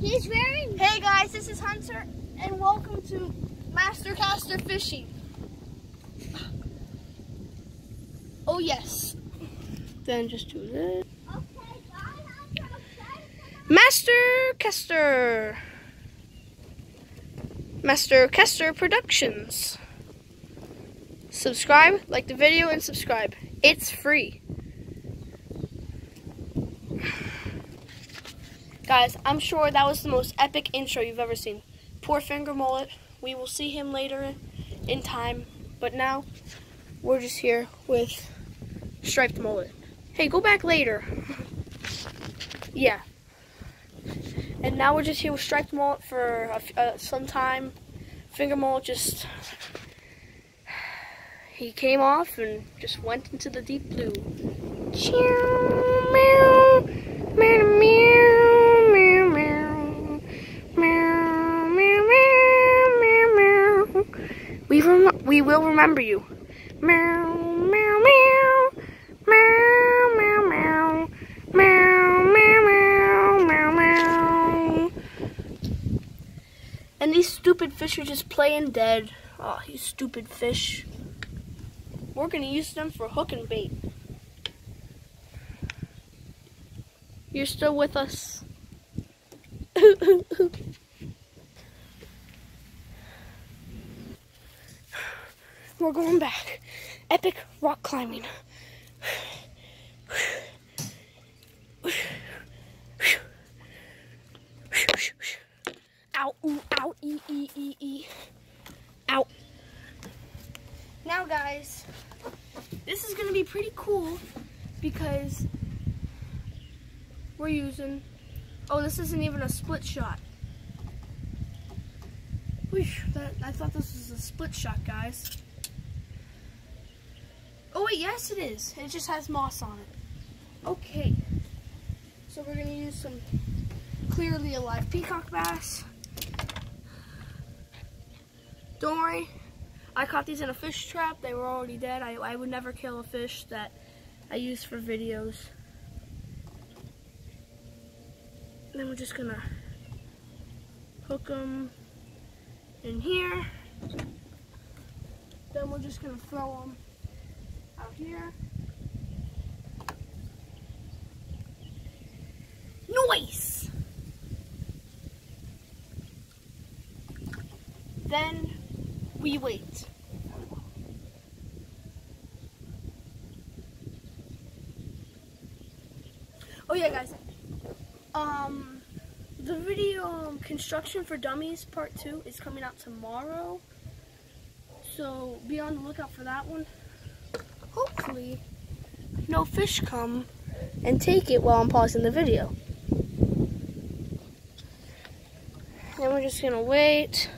He's wearing. Hey guys, this is Hunter, and welcome to Master Caster Fishing. Oh yes. Then just do this. Okay, bye, Master Caster. Master Caster Productions. Subscribe, like the video, and subscribe. It's free. Guys, I'm sure that was the most epic intro you've ever seen. Poor Finger Mullet. We will see him later in time. But now, we're just here with Striped Mullet. Hey, go back later. yeah. And now we're just here with Striped Mullet for uh, some time. Finger Mullet just... He came off and just went into the deep blue. Meow, meow, meow, meow, rem we will remember you. Meow, meow, meow. Meow, meow, meow. Meow, meow, meow, meow, meow. And these stupid fish are just playing dead. Oh, you stupid fish. We're going to use them for hook and bait. You're still with us. We're going back. Epic rock climbing. Ow, ooh, ow, e. Ow. Now, guys, this is going to be pretty cool because we're using, oh, this isn't even a split shot. Wheesh, that, I thought this was a split shot, guys. Oh, wait, yes, it is. It just has moss on it. Okay. So we're going to use some clearly alive peacock bass. Don't worry, I caught these in a fish trap. They were already dead. I, I would never kill a fish that I use for videos. Then we're just gonna hook them in here. Then we're just gonna throw them out here. Noise! Then we wait. Oh yeah, guys. Um, the video um, construction for dummies part two is coming out tomorrow. So be on the lookout for that one. Hopefully, no fish come and take it while I'm pausing the video. And we're just gonna wait.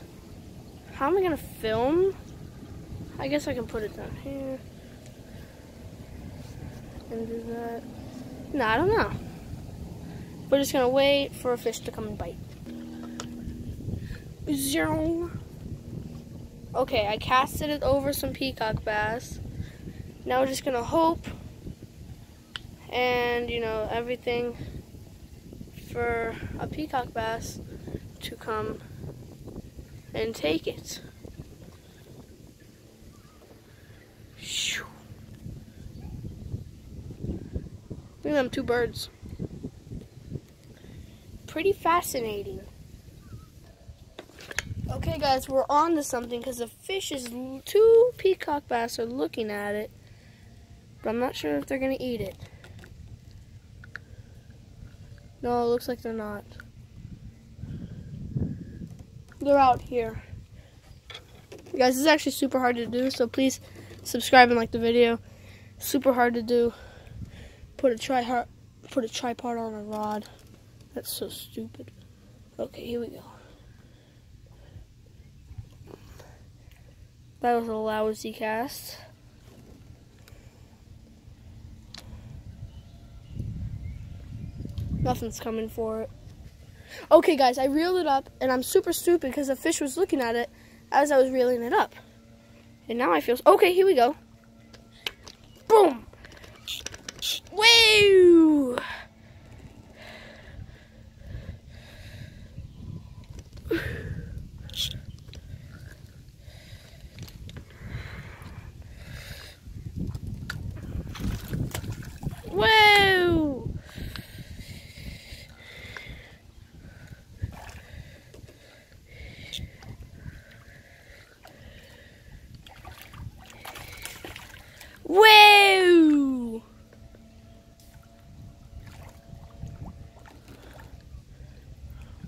How am I gonna film? I guess I can put it down here. And do that. No, I don't know. We're just gonna wait for a fish to come and bite. Zero. Okay, I casted it over some peacock bass. Now we're just gonna hope and you know everything for a peacock bass to come and take it. Look at them two birds. Pretty fascinating. Okay guys, we're on to something because the fish is, two peacock bass are looking at it. But I'm not sure if they're going to eat it. No, it looks like they're not. They're out here. Guys, this is actually super hard to do, so please subscribe and like the video. Super hard to do. Put a tri put a tripod on a rod. That's so stupid. Okay, here we go. That was a lousy cast. Nothing's coming for it. Okay, guys, I reeled it up, and I'm super stupid because the fish was looking at it as I was reeling it up. And now I feel... Okay, here we go. Boom! Woo!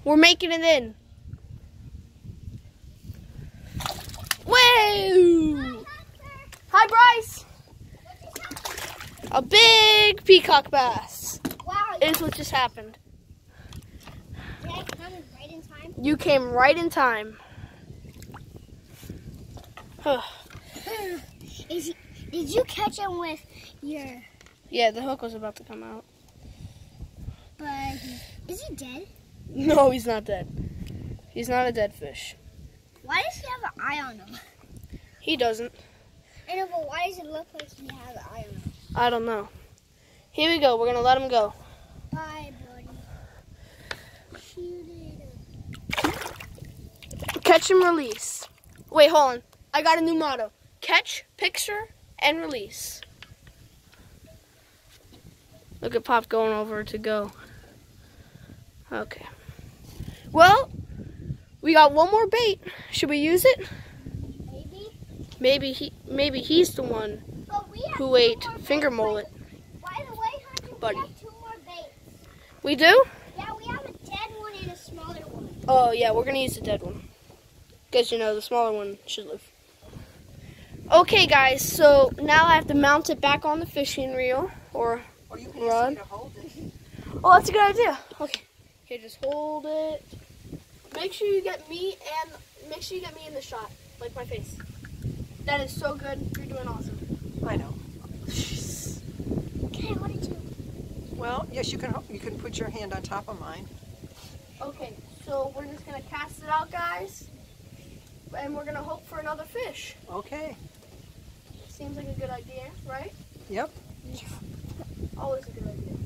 We're making it in. Whoa! Hi, Bryce. A big peacock bass Wow, is what just happened. did I come right in time? You came right in time. Is he, did you catch him with your? yeah, the hook was about to come out. But is he dead? No, he's not dead. He's not a dead fish. Why does he have an eye on him? He doesn't. I know, but why does it look like he has an eye on him? I don't know. Here we go. We're gonna let him go. Bye, buddy. Shoot it. Catch and release. Wait, hold on. I got a new motto. Catch, picture, and release. Look at Pop going over to go. Okay. Well, we got one more bait. Should we use it? Maybe. Maybe he maybe he's the one But we have who ate finger baits. mullet. By the way, Hunter, Buddy. we have two more baits. We do? Yeah, we have a dead one and a smaller one. Oh yeah, we're gonna use the dead one. Because you know the smaller one should live. Okay guys, so now I have to mount it back on the fishing reel. Or Or Rod? ask me to hold it. Oh that's a good idea. Okay. Okay, just hold it. Make sure you get me and make sure you get me in the shot. Like my face. That is so good. You're doing awesome. I know. Okay, what did you? Well, yes, you can. You can put your hand on top of mine. Okay, so we're just gonna cast it out guys. And we're gonna hope for another fish. Okay. Seems like a good idea, right? Yep. Always a good idea.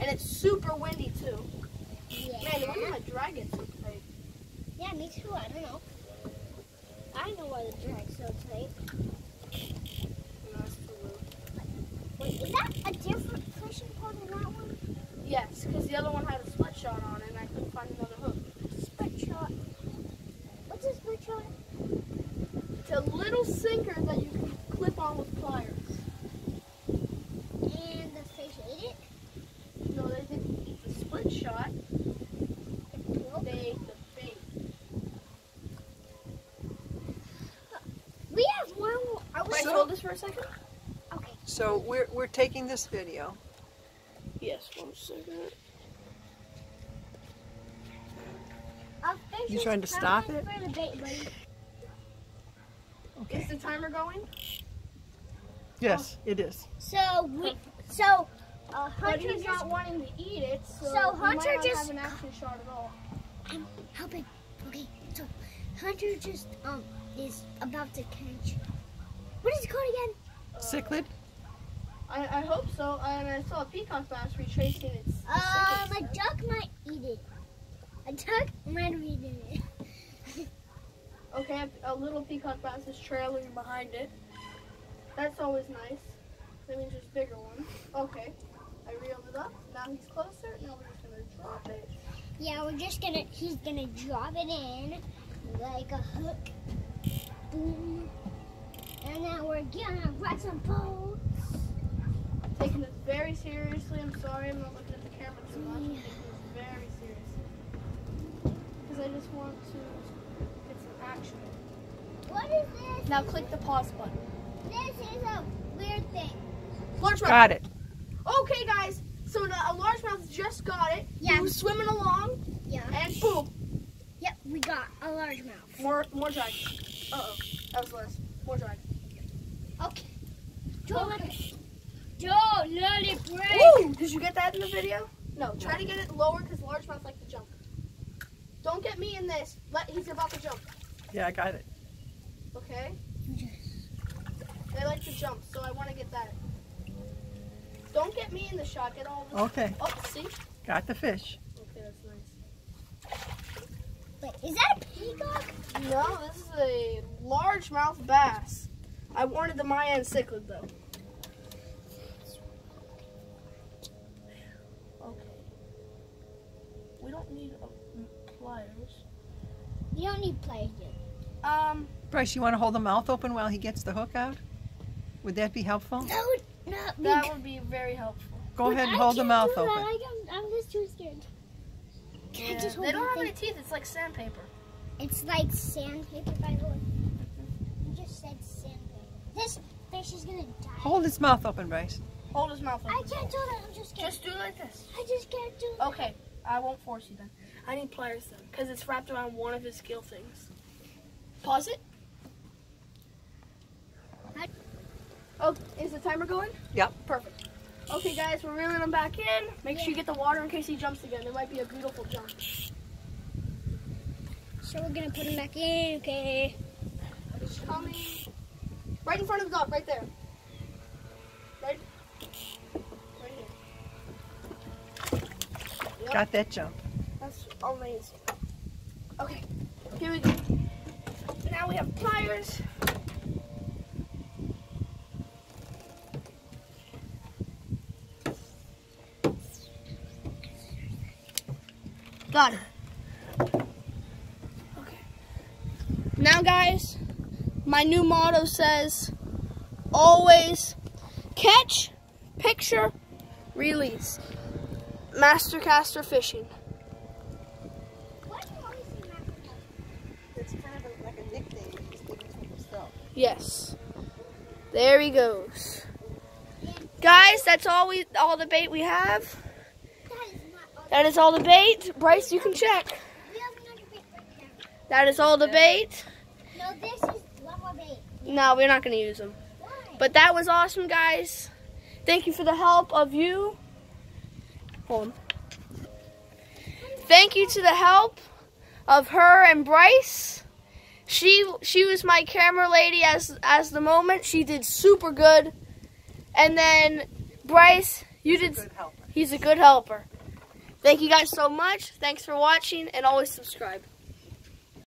And it's super windy too. Yeah. Man, no wonder my drag gets so tight. Yeah, me too. I don't know. I know why the drag's so tight. No, it's too low. Wait, is that a different fishing pole than that one? Yes, because the other one had a split shot on it and I couldn't find another hook. Split shot. What's a split shot? It's a little sinker that you can clip on with pliers. And the fish ate it. No, they didn't eat the split shot. Nope. They ate the bait. We have one. more- Are we? Wait, So- hold this for a second. Okay. So we're we're taking this video. Yes, one second. You is trying to stop coming it? For the. Is the timer going? Yes, it is. So we. So. Uh, But he's not wanting to eat it, so, So we might Hunter not just- have an action shot at all. I'm helping. Okay, so Hunter just um is about to catch. What is it called again? Cichlid. I, I hope so. And I saw a peacock bass retracing its. Um, a cichlid. duck might eat it. A duck might eat it. Okay, a, a little peacock bass is trailing behind it. That's always nice. That means there's bigger ones. Okay, I reeled it up. Now he's closer. Now we're just gonna drop it. Yeah, we're just gonna. He's gonna drop it in like a hook. Boom. And now we're gonna ride some boats. Taking this very seriously. I'm sorry, I'm not looking at the camera too much. I'm taking this very seriously because I just want to get some action. What is this? Now click the pause button. This is a weird thing. Largemouth. Got it. Okay, guys. So the, a largemouth just got it. Yeah. He was swimming along, Yeah. and boom, Yep, we got a largemouth. more more drag. Uh oh, that was less. More drag. Okay. Don't let it. Don't let it break. Woo! Did you get that in the video? No. Try to get it lower because largemouth like to jump. Don't get me in this. Let he's about to jump. Yeah, I got it. Okay. Yes. They like to jump, so I want to get that. Don't get me in the shot. Get all the. Okay, Oh, see. got the fish. Okay, that's nice. Wait, is that a peacock? No, this is a largemouth bass. I wanted the Mayan cichlid though. Okay. We need uh, pliers. You don't need pliers yet. Um, Bryce, you want to hold the mouth open while he gets the hook out? Would that be helpful? That would not be that would be very helpful. Go But ahead and I hold the can't mouth do that. open. I can, I'm just too scared. Can I just hold they don't the have thing? any teeth. It's like sandpaper. It's like sandpaper, by the way. You just said sandpaper. This fish is gonna die. Hold his mouth open, Bryce. Hold his mouth open. I can't do that. I'm just scared. Just do it like this. I just can't do that. Okay, I won't force you then. I need pliers then, because it's wrapped around one of his skill things. Pause it. I- Oh, is the timer going? Yep. Perfect. Okay, guys, we're reeling him back in. Make sure you get the water in case he jumps again. There might be a beautiful jump. So we're gonna put him back in. Okay. Coming. Right in front of the dog, right there. Yep. Got that jump. That's amazing. Okay, here we go. Now we have pliers. Got it. Okay. Now, guys, my new motto says always catch, picture, release. Mastercaster fishing. Yes. There he goes. Guys, that's all we all the bait we have. That is all- the bait. Bryce, you can check. That is all the bait. No, this is one more bait. No, we're not going to use them. But that was awesome, guys. Thank you for the help of you. Hold. Thank you to the help of her and Bryce. She she was my camera lady as as the moment. She did super good. And then Bryce, you did Good helper. he's a good helper. Thank you guys so much. Thanks for watching and always subscribe.